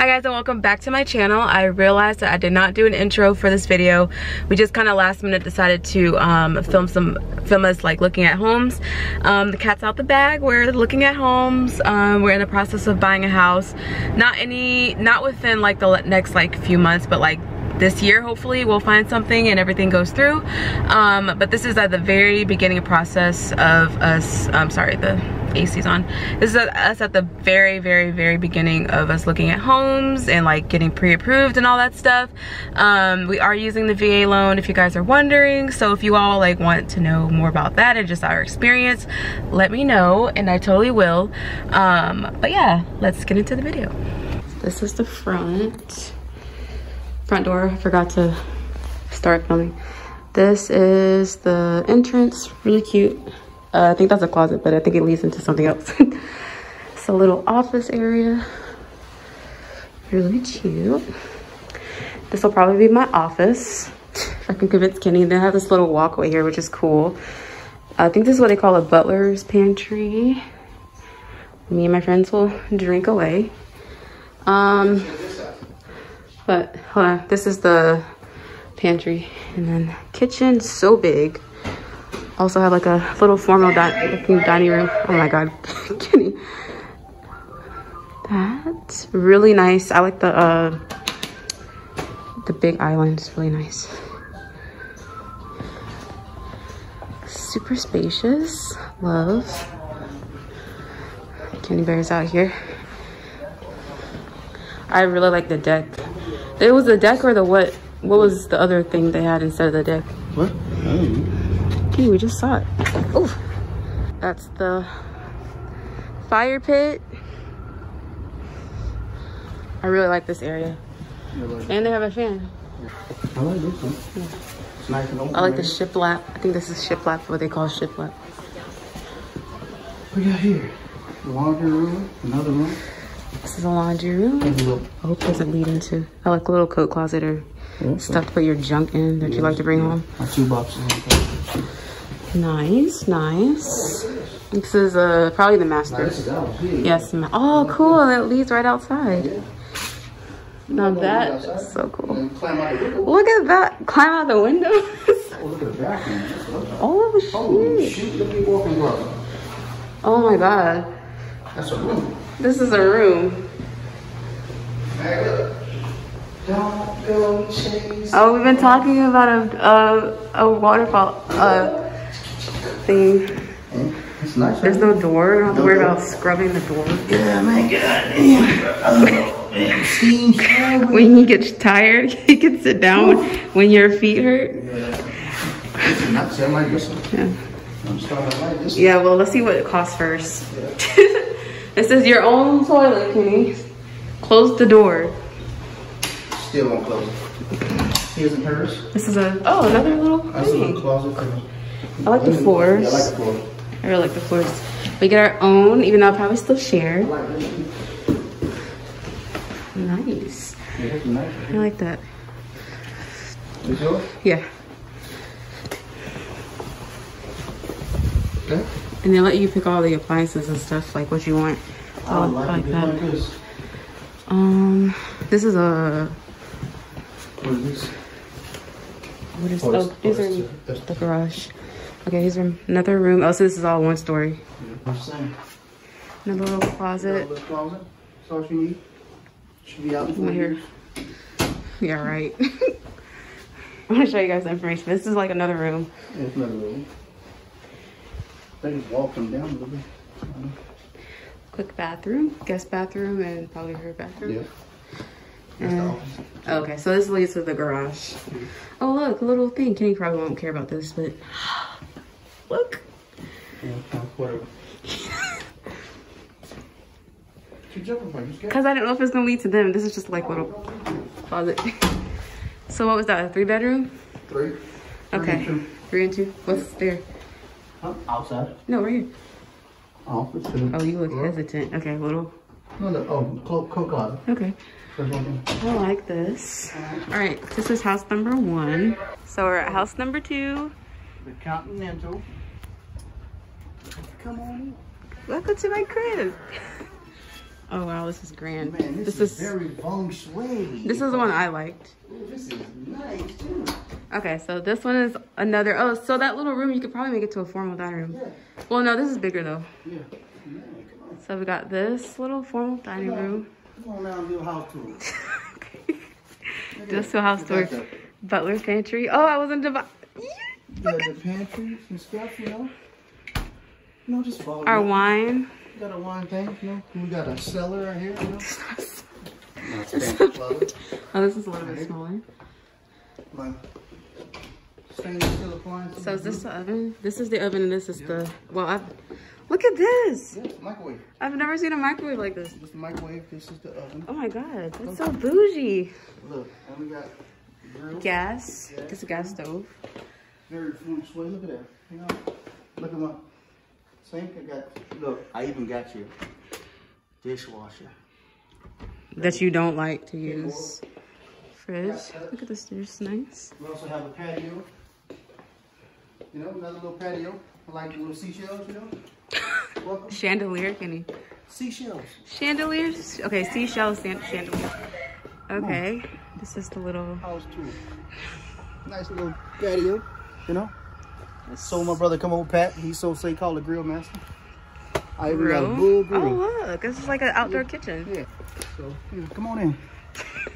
Hi guys and welcome back to my channel. I realized that I did not do an intro for this video. We just kind of last minute decided to um, film some film us like looking at homes. Um, the cat's out the bag. We're looking at homes. Um, we're in the process of buying a house. Not any, not within like the next like few months, but like this year hopefully we'll find something and everything goes through. Um, but this is at the very beginning process of us I'm sorry the AC's on. This is us at the very very very beginning of us looking at homes and like getting pre-approved and all that stuff. Um, we are using the VA loan if you guys are wondering. So if you all like want to know more about that and just our experience let me know and I totally will. Um, but yeah let's get into the video. This is the front front door. I forgot to start filming. This is the entrance, really cute. Uh, I think that's a closet, but I think it leads into something else. it's a little office area. Really cute. This will probably be my office. If I can convince Kenny. They have this little walkway here, which is cool. I think this is what they call a butler's pantry. Me and my friends will drink away. Um, but hold on, this is the pantry and then kitchen, so big. Also have like a little formal di looking dining room. Oh my God, Kenny. That's really nice. I like the uh, the big island, it's really nice. Super spacious, love. Kenny Bear's out here. I really like the deck. It was the deck or the what? What was the other thing they had instead of the deck? What? Okay, we just saw it. Oh, that's the fire pit. I really like this area. And they have a fan. I like this one. Yeah. It's nice and open. I like the shiplap. I think this is shiplap, what they call shiplap. What we got here? The laundry room, another room. This is a laundry room. I hope doesn't lead into I like a little coat closet or yeah, stuff to put your junk in that yeah, you like to bring yeah. home. My two boxes. Nice, nice. This is uh probably the master. yes. Oh, cool! It leads right outside. Now that so cool. Look at that! Climb out the window. oh, look at the bathroom. Oh shit! Oh shit! Oh my god. That's a room. This is a room. Oh, we've been talking about a a, a waterfall uh thing. It's nice. There's no door. You don't have to worry about scrubbing the door. Yeah, my God. when you get tired, you can sit down when your feet hurt. Yeah. Yeah, well, let's see what it costs first. This is your own toilet, Kenny. Close the door. Still won't close it. Here's a hers. This is a, oh, another little That's a little closet thing. I like the floors. Yeah, I like the floor. I really like the floors. We get our own, even though I'll probably still share. Nice. I like that. Is yours? Yeah. Okay. And they let you pick all the appliances and stuff, like what you want. Oh, like, like that. Like this. Um, this is a. What is this? What is? Oh, oh these are the garage. Okay, here's another room. Oh, so this is all one story. Yeah, Another little closet. Another closet. That's all you need. Should be out in here. Yeah, right. I'm gonna show you guys the information. This is like another room. Yeah, it's another room. They just walk them down a little bit. Quick bathroom, guest bathroom, and probably her bathroom. Yeah. And, okay, so this leads to the garage. Oh, look, a little thing. Kenny probably won't care about this, but look. Because I don't know if it's going to lead to them. This is just like little closet. so what was that, a three bedroom? Three. Okay, and. Three and two. What's there? Huh? Outside. No, right here. Oh, for. Oh, you look hesitant. Okay, little. No, no, oh, coat, coat closet. Okay. I like this. All right, this is house number one. So we're at house number two. The Continental. Come on in. Welcome to my crib. Oh wow, this is grand. Man, this, this is, is very feng shui. this is the one I liked. Ooh, this is nice too. Okay, so this one is another. Oh, so that little room you could probably make it to a formal dining room. Yeah, Well, no, this is bigger though. yeah. On. So we got this little formal dining room. Come on now do a house tour. Look at Just a house tour. Butler's pantry. Oh, I was in Dubai. You got the pantry, some stuff, you know. Know, just follow. Our me. wine. We got a wine thing, you know. We got a cellar right here, you know. Nice. Oh, this is a little bit smaller. My stainless steel appliances. So is this the oven? This is the oven and this is the, well, I've, look at this. A microwave. I've never seen a microwave like this. This is the microwave. This is the oven. Oh my God, that's so bougie. Look, and we got grill. Gas, this is a gas stove. Very feng shui. Look at that. You know, look at my sink. I got. Look, I even got your dishwasher. That you don't like to use. Fridge, look at this, it's nice. We also have a patio. You know, another little patio. I like the little seashells. You know. Welcome. Chandelier, can you? Seashells. Chandeliers, okay, seashells, san- chandelier. Okay, this is the little, House tour. Nice little patio. You know. So my brother come over, Pat. He's so say called a grill master. I even got a bull grill. grill. Oh look, this is like an outdoor kitchen. Yeah. So yeah, come on in.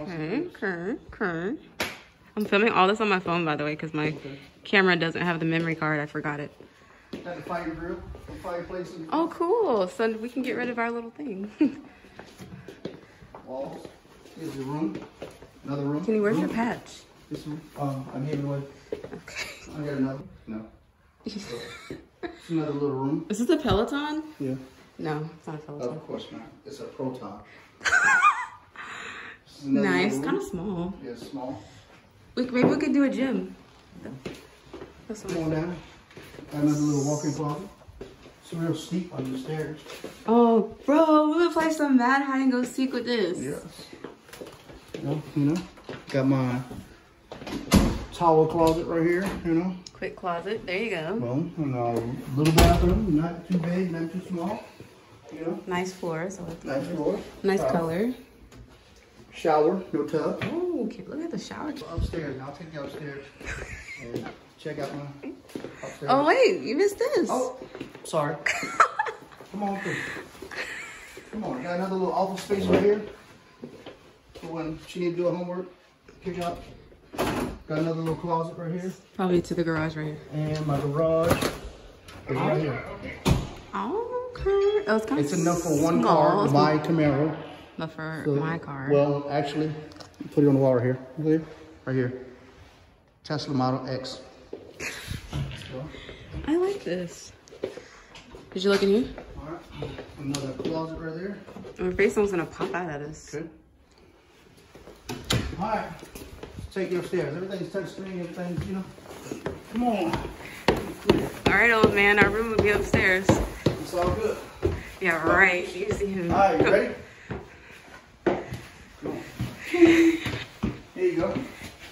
Okay, okay, okay. I'm filming all this on my phone, by the way, because my camera doesn't have the memory card. I forgot it. Got the fire grill, the fireplace and Oh, cool. So we can get rid of our little thing. walls. Here's the room. Another room. Kenny, where's your patch? This one. Um, I'm here with. Okay. I got another. No. It's another little room. Is this a Peloton? Yeah. No, it's not a Peloton. Of course not. It's a proton. This is another nice, kind of small. Yeah, small. We, maybe we could do a gym. That's Come on down. Got another little walk-in closet. It's real steep on the stairs. Oh, bro, we would play some mad hide and go seek with this. Yes. You know, you know. Got my towel closet right here, you know. Quick closet. There you go. Well, you know, little bathroom, not too big, not too small. You know, Nice floors. I like nice floor. Nice Uh, color. Shower, no tub. Oh, okay, look at the shower. Upstairs, now I'll take you upstairs and check out my upstairs. Oh wait, you missed this. Oh, sorry. Come on through. Come on, got another little office space right here. For when she need to do her homework, pick up. Got another little closet right here. Probably to the garage right here. And my garage is right here. Oh, okay. Oh, it's kind It's of enough for one small. car, It's my Camaro. Not for So- my car. Well, actually, put it on the wall right here. There, right here. Tesla Model X. I like this. Did you look in here? all right, another closet right there. My face almost gonna pop out of this. Good. All right, take you upstairs. Everything's touchscreen, everything's, you know. Come on. All right, old man, our room will be upstairs. It's all good. Yeah, right. You see him. All right, you ready? Come on. Here you go.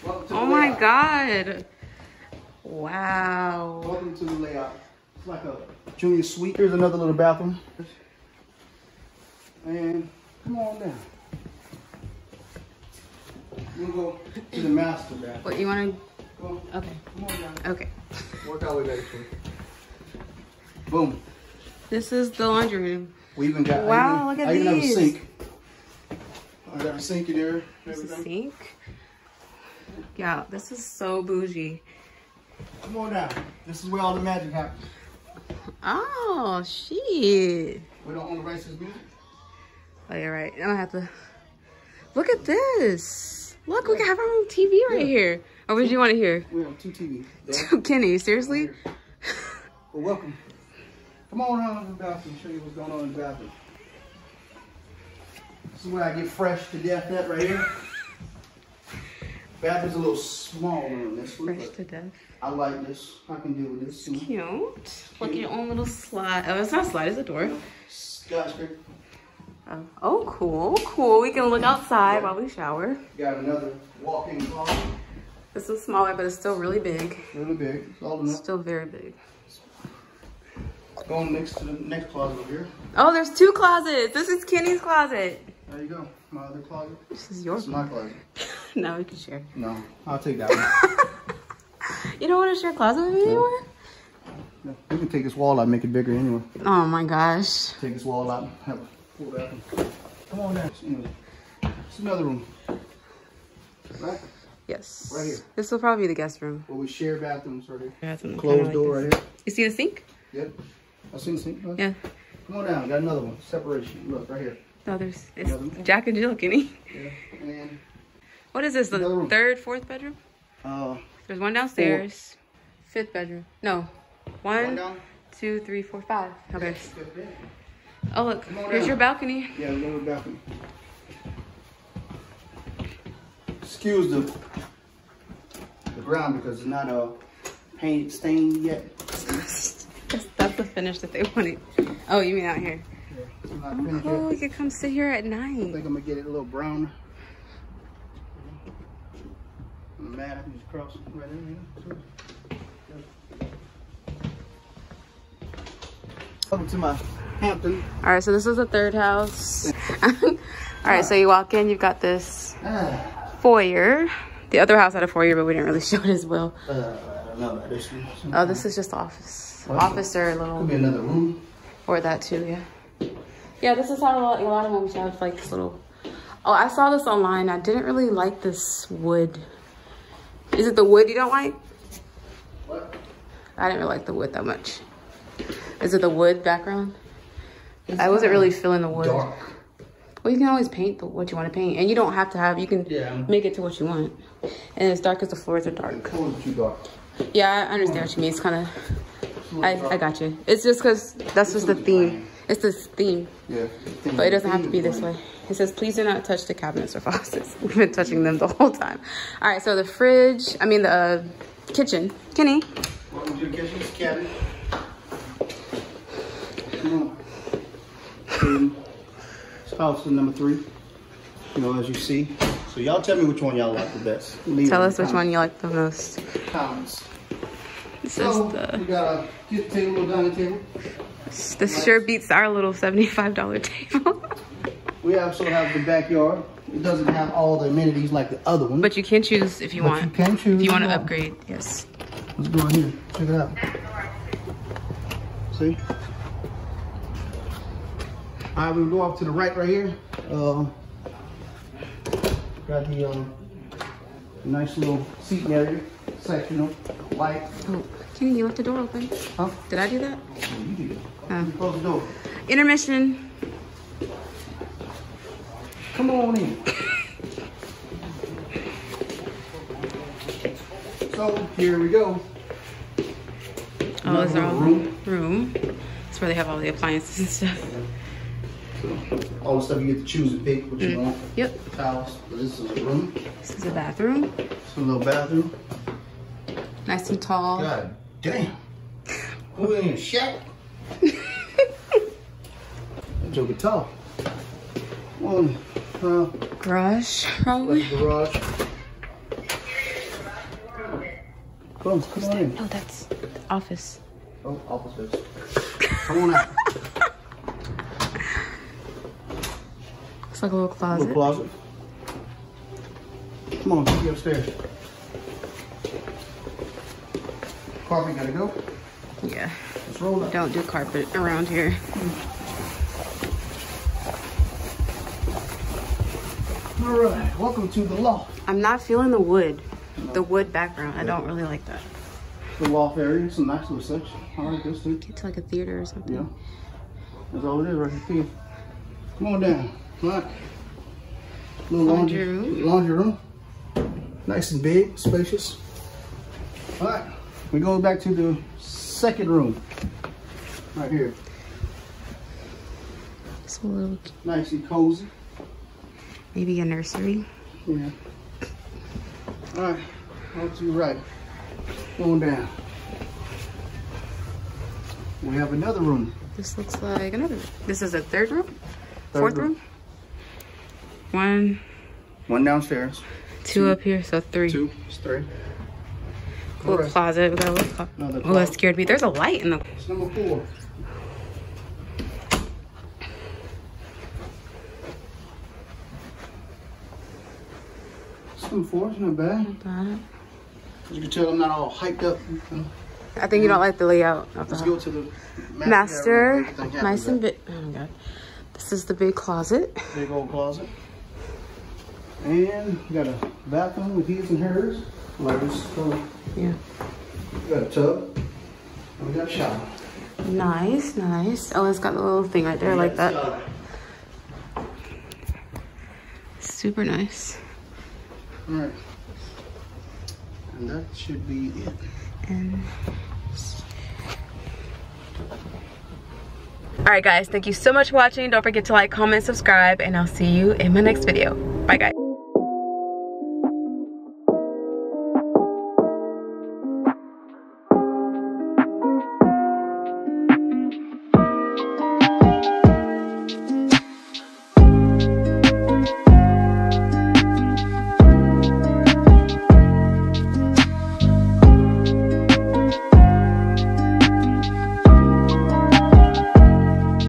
Welcome to Oh the my. God. Wow. Welcome to the layout. It's like a junior suite. Here's another little bathroom. And come on down. We'll go to the master bathroom. What you want Come on, to? Okay. come on down. Okay. Work our way back to. Boom. This is the laundry room. We even got. Wow, I even, look at I even have a sink. I got a sink in there. and This is a sink. Yeah, this is so bougie. Come on down. This is where all the magic happens. Oh, shit. We don't own the rights to this music. Oh, you're right. I don't have to. Look at this. Look, we can have our own TV right Yeah. here. Or what did you want to hear? We have two TVs. There. Kenny, seriously? Well, welcome. Come on around to the bathroom. and Show you what's going on in the bathroom. This is where I get fresh to death at right here. Bathroom's a little smaller than this one, Fresh to death. I like this. I can deal with this. Cute. Look at your own little slide. Oh, it's not a slide, it's a door. Skyscraper. Oh, oh cool, cool. We can look outside while we shower. Got another walk-in closet. This is smaller, but it's still really big. Really big. It's all enough. Still very big. Going next to the next closet over here. Oh, there's two closets. This is Kenny's closet. There you go. My other closet. This is yours. This is my closet. no, we can share. No, I'll take that one. You don't want to share a closet with me anymore? No, we can take this wall out and make it bigger anyway. Oh my gosh. Take this wall out. Have a full bathroom. Come on down. Anyway, it's another room. Right? Yes. Right here. This will probably be the guest room. Well, we share bathrooms right here. Yeah, something Closed kinda door like right here. You see the sink? Yep. I seen the sink. right? Yeah. Come on down. Got another one. Separation. Look right here. No, there's it's one? Jack and Jill, Kenny. Yeah. And What is this? The room. third, fourth bedroom? uh, There's one downstairs. Fifth bedroom. No. one One, down. two, three, four, five. Okay. Oh look, here's down. your balcony. Yeah, lower balcony. Excuse the the ground because it's not uh paint stained yet. That's the finish that they wanted. Oh, you mean out here? It's not finished Oh, we could come sit here at night. I think I'm gonna get it a little brown. I'm mad I can just cross right in here. Welcome to my Hampton. All right, so this is the third house. All right, so you walk in, you've got this foyer. The other house had a foyer, but we didn't really show it as well. uh, I don't know about this. Oh, this is just office. What? Office or a Could be another room. or that too, yeah. Yeah, this is how a lot, a lot of homes have like this little. Oh, I saw this online. I didn't really like this wood. Is it the wood you don't like? What? I didn't really like the wood that much. Is it the wood background? I wasn't really feeling the wood. Dark. Well, you can always paint the, what you want to paint, and you don't have to have. You can Yeah. make it to what you want. And it's dark because the floors are dark. Color's too dark. Yeah, I understand what you mean. It's kind of. I I got you. It's just because that's just the theme. It's this theme, Yeah. but it doesn't have to be this way. It says, "Please do not touch the cabinets or faucets." We've been touching them the whole time. All right, so the fridge. I mean the uh, kitchen. Kenny. Welcome to the kitchen, cabinet. Come on. Is number three. You know, as you see. So y'all tell me which one y'all like the best. Leave Tell us which one you like the most. Comments. This So is the. we got a kitchen table, dining table. This sure beats our little seventy-five dollar table. We also have the backyard. It doesn't have all the amenities like the other one. but you can choose if you But want. you can choose If you want to if you want. upgrade, yes. Let's go in here. Check it out. See? All right, we'll go off to the right right here. Um, got the um, nice little seating area, sectional, light. Oh, Kenny, you left the door open. Huh? Did I do that? Oh, you did. Oh. Close the door. Intermission. Come on in. so here we go. Oh, is there all Room. room? That's where they have all the appliances and stuff. All the stuff you get to choose and pick what you mm. want. Yep. Towels. This is a room. This is a bathroom. It's a little bathroom. Nice and tall. God damn. Who in here? Shaq? Joker tall. One, uh, Garage, probably. garage. Come, come on in. Oh, that's the office. Oh, office. Come on out. Looks like a little closet. Little closet. Come on, get upstairs. Carpet gotta go. Yeah. Let's roll up. Don't do carpet around here. All right, welcome to the loft. I'm not feeling the wood. The wood background. I don't really like that. The loft area, it's a nice little section. I like this too. It's like a theater or something. Yeah. That's all it is right here. Come on down. All right. Little Laundry laundry, room. laundry room. Nice and big, spacious. All right. We go back to the second room. Right here. It's a little, Nice and cozy. maybe a nursery. Yeah. All right. On to your right. Going down. We have another room. This looks like another. This is a third room? Third Fourth room. room? One, One downstairs. two up here, so three. Two. It's three. Little right. closet. We got a little closet. Oh, that scared me. There's a light in the. It's number four. It's number not bad. Not bad. You can tell I'm not all hyped up. I think mm. you don't like the layout. Of Let's the... go to the master. master nice and big. Oh my god. This is the big closet. Big old closet. And we got a bathroom with his and hers. Like this. color. Yeah. Got a tub. We got a shower. Nice, nice. Oh, it's got the little thing right there like that. Shower. Super nice. All right. And that should be it. And Alright guys, thank you so much for watching. Don't forget to like, comment, subscribe, and I'll see you in my next video. Bye guys.